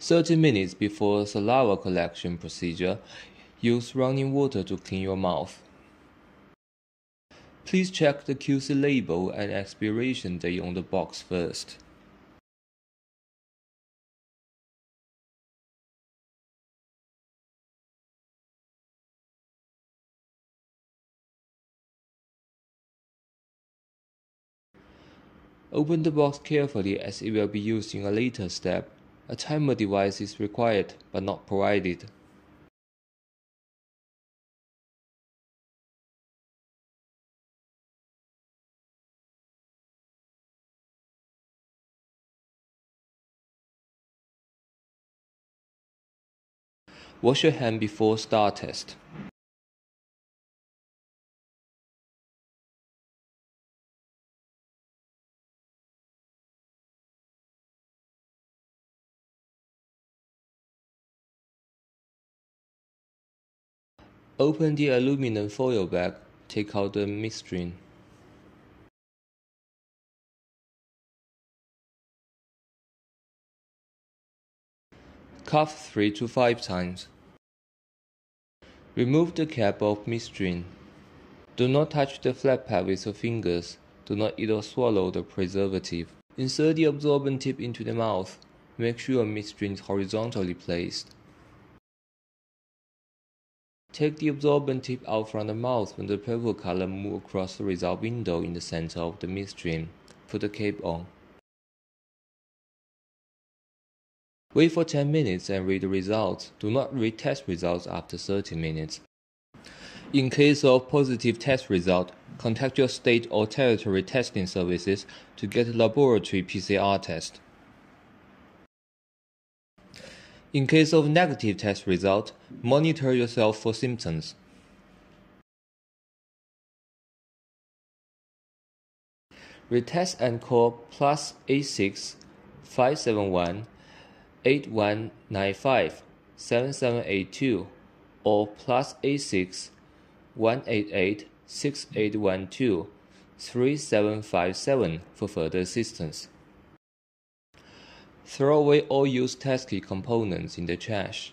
30 minutes before saliva collection procedure, use running water to clean your mouth. Please check the QC label and expiration date on the box first. Open the box carefully as it will be used in a later step. A timer device is required but not provided. Wash your hand before start test. Open the aluminum foil bag, take out the midstream. Cuff 3 to 5 times. Remove the cap of midstream. Do not touch the flat pad with your fingers. Do not eat or swallow the preservative. Insert the absorbent tip into the mouth. Make sure midstream is horizontally placed. Take the absorbent tip out from the mouth when the purple color moves across the result window in the center of the midstream. Put the cape on. Wait for 10 minutes and read the results. Do not read test results after 30 minutes. In case of positive test result, contact your state or territory testing services to get a laboratory PCR test. In case of negative test result, monitor yourself for symptoms. Retest and call plus 86 571 8195 7782 or plus 86 188 6812 3757 for further assistance. Throw away all used test kit components in the trash.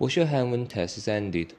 Wash your hand when test is ended.